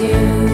you.